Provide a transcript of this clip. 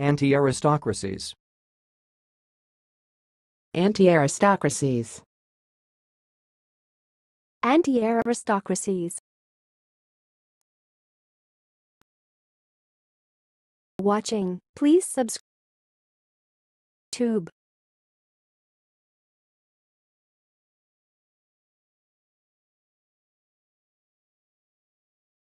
Anti-aristocracies. Anti-aristocracies. Anti-aristocracies. Watching, please subscribe. Tube.